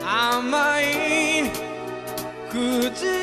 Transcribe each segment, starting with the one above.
甘い口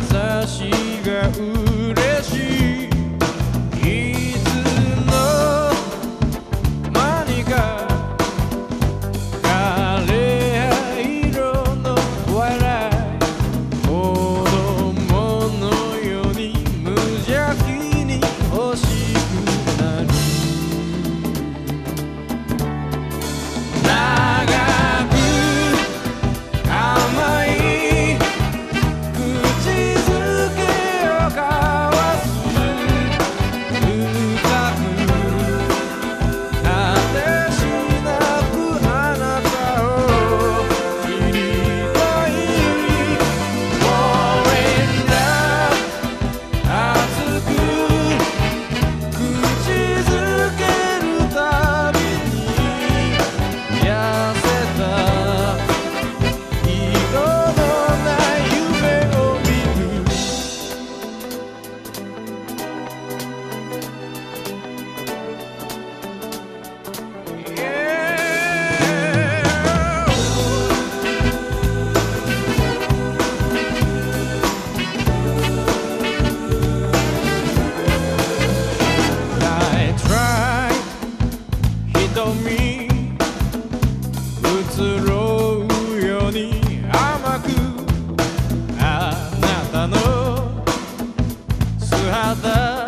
as she 瞳。移ろうように甘くあなたの素肌。